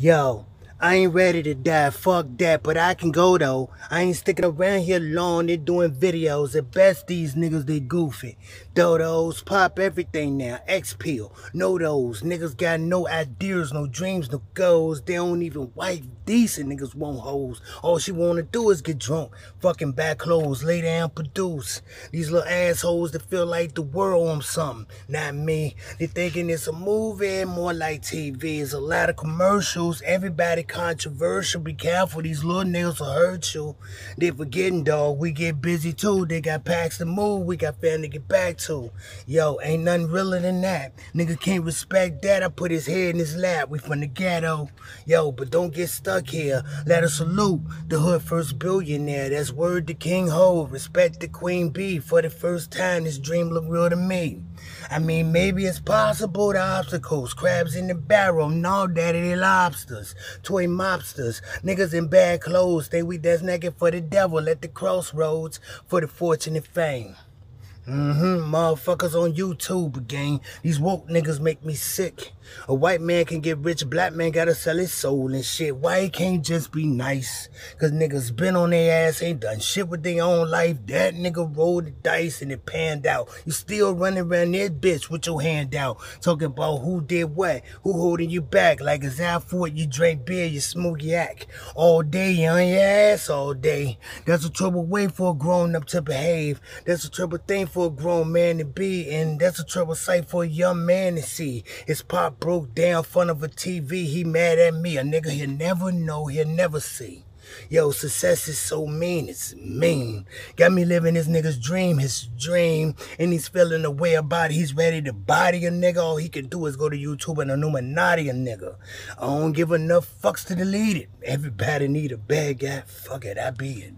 Yo, I ain't ready to die, fuck that, but I can go though. I ain't sticking around here long, they doing videos. At best, these niggas, they goofy. Dodos, pop everything now, X-Pill, no those. Niggas got no ideas, no dreams, no goals. They don't even wife decent niggas won't hoes. All she wanna do is get drunk, fucking back clothes, lay down, produce. These little assholes that feel like the world on something, not me. They thinking it's a movie, more like TV. It's a lot of commercials, everybody controversial. Be careful, these little niggas will hurt you. They forgetting, dog. We get busy too. They got packs to move. We got family to get back to. Yo, ain't nothing realer than that. Nigga can't respect that. I put his head in his lap. We from the ghetto. Yo, but don't get stuck here. Let us salute the hood first billionaire. That's word to King Hov. Respect the Queen Bee. For the first time, this dream look real to me. I mean, maybe it's possible the obstacles, crabs in the barrel, no daddy, lobsters, toy mobsters, niggas in bad clothes, they we that's naked for the devil at the crossroads for the fortune and fame. Mm-hmm, motherfuckers on YouTube again. These woke niggas make me sick. A white man can get rich, black man gotta sell his soul and shit. Why it can't just be nice? Cause niggas been on their ass, ain't done shit with their own life. That nigga rolled the dice and it panned out. You still running around that bitch with your hand out. Talking about who did what, who holding you back. Like a Zafort, you drink beer, you smoke yak. All day, you on your ass all day. That's a trouble way for a grown up to behave. That's a trouble thing for for a grown man to be, and that's a trouble sight for a young man to see. His pop broke down front of a TV, he mad at me, a nigga he'll never know, he'll never see. Yo, success is so mean, it's mean. Got me living this nigga's dream, his dream, and he's feeling the way about it. He's ready to body a nigga. All he can do is go to YouTube and Illuminati a nigga. I don't give enough fucks to delete it. Everybody need a bad guy. Fuck it, I be it.